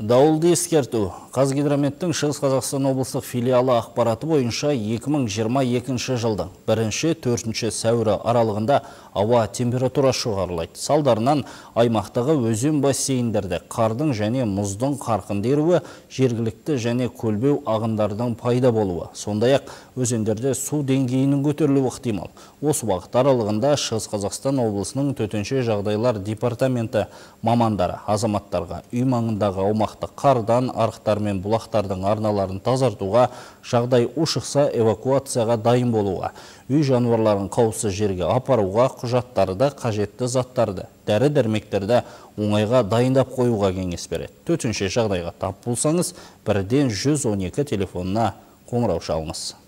Дауылды ескерту. Қазгидрометтің Шығыс Қазақстан облыстық филиалы ақпараты бойынша 2022 жылдың бірінші төртінші сәуірі аралығында ауа температурасы жоғарылайды. Салдарынан аймақтағы өзен бассейндерде қардың және мұздың қарқынды еруі, жергілікті және көлбеу ағындардың пайда болуы. Сондай-ақ өзендерде су деңгейінің көтерілуі ықтимал. Осы уақыт аралығында Шығыс Қазақстан облысының төтенше жағдайлар департаменті мамандары азаматтарға үй маңындағы аумақты қардан, арықтар мен бұлақтардың арналарын тазартуға, жағдай ушықса эвакуацияға дайын болуға, үй жануарларын қауіпсіз жерге апаруға құжаттарды, қажетті заттарды, дәрі-дәрмектерді оңайға дайындап қоюға кеңес береді. Төтенше жағдайға тап болсаңыз, бірден 112 телефонына қоңырау шалыңыз.